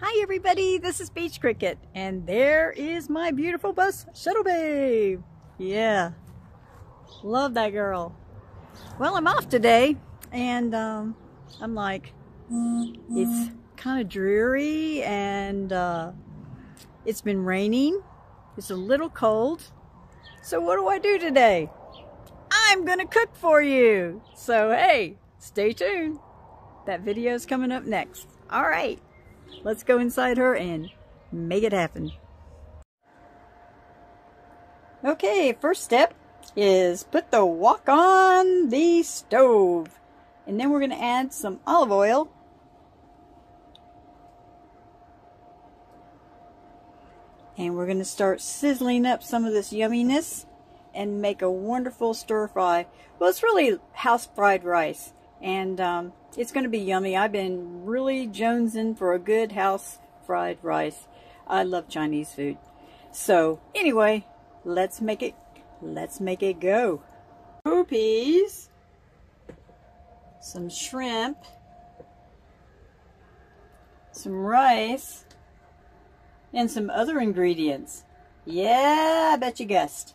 Hi everybody, this is Beach Cricket, and there is my beautiful bus, Shuttle Babe. Yeah, love that girl. Well, I'm off today, and um, I'm like, it's kind of dreary, and uh, it's been raining. It's a little cold. So what do I do today? I'm gonna cook for you. So hey, stay tuned. That video is coming up next. All right. Let's go inside her and make it happen. Okay, first step is put the wok on the stove. And then we're going to add some olive oil. And we're going to start sizzling up some of this yumminess and make a wonderful stir fry. Well, it's really house fried rice. And um, it's going to be yummy. I've been really jonesing for a good house fried rice. I love Chinese food. So anyway, let's make it, let's make it go. Poopies, some shrimp, some rice, and some other ingredients. Yeah, I bet you guessed.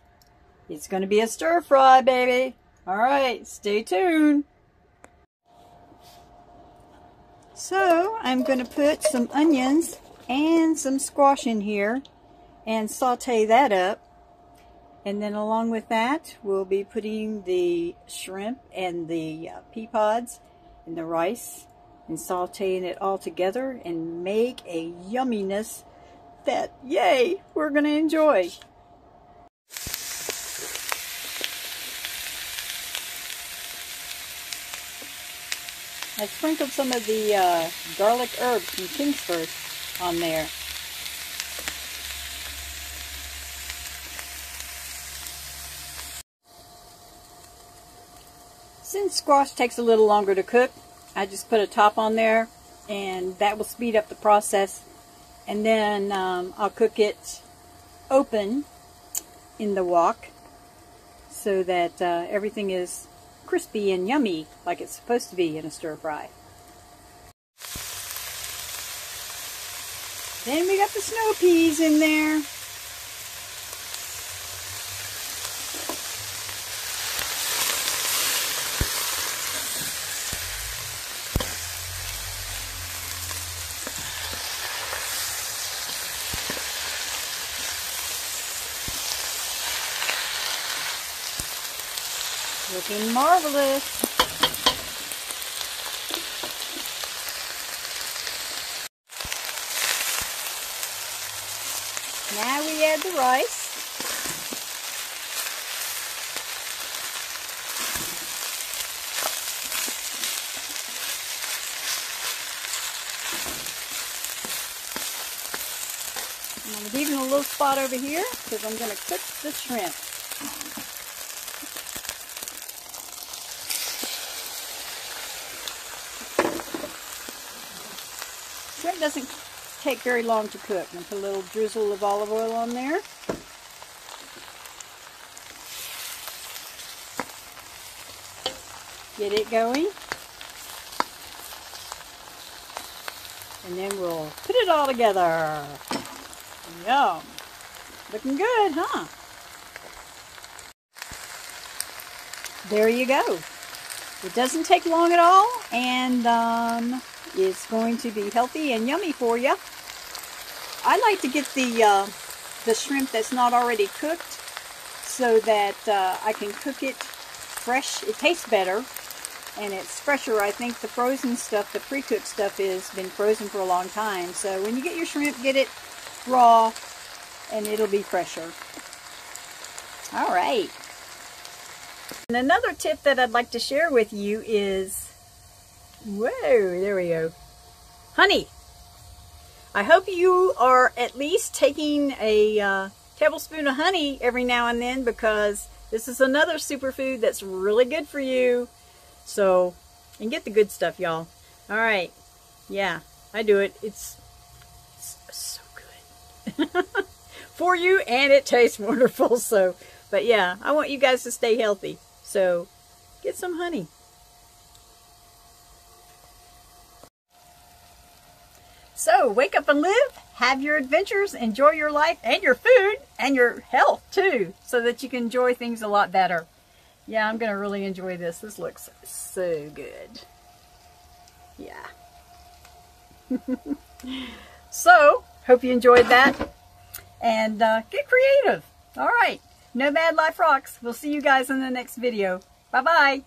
It's going to be a stir fry, baby. All right, stay tuned. So I'm going to put some onions and some squash in here and saute that up. And then along with that, we'll be putting the shrimp and the uh, pea pods and the rice and sauteing it all together and make a yumminess that, yay, we're going to enjoy. I sprinkled some of the uh, garlic herbs from Kingsford on there. Since squash takes a little longer to cook, I just put a top on there and that will speed up the process. And then um, I'll cook it open in the wok so that uh, everything is crispy and yummy like it's supposed to be in a stir fry. Then we got the snow peas in there. Looking marvelous. Now we add the rice. I'm leaving a little spot over here because I'm going to cook the shrimp. Shrimp doesn't take very long to cook. Put a little drizzle of olive oil on there. Get it going. And then we'll put it all together. Yum. Looking good, huh? There you go. It doesn't take long at all, and um, it's going to be healthy and yummy for you. I like to get the uh, the shrimp that's not already cooked so that uh, I can cook it fresh. It tastes better and it's fresher. I think the frozen stuff, the pre-cooked stuff, is been frozen for a long time. So when you get your shrimp, get it raw and it'll be fresher. All right. And another tip that I'd like to share with you is Whoa, there we go. Honey. I hope you are at least taking a uh, tablespoon of honey every now and then because this is another superfood that's really good for you. So, and get the good stuff, y'all. All right. Yeah, I do it. It's, it's so good for you and it tastes wonderful. So, but yeah, I want you guys to stay healthy. So, get some honey. So wake up and live, have your adventures, enjoy your life and your food and your health too, so that you can enjoy things a lot better. Yeah, I'm going to really enjoy this. This looks so good. Yeah. so, hope you enjoyed that. And uh, get creative. All right. Nomad Life Rocks. We'll see you guys in the next video. Bye-bye.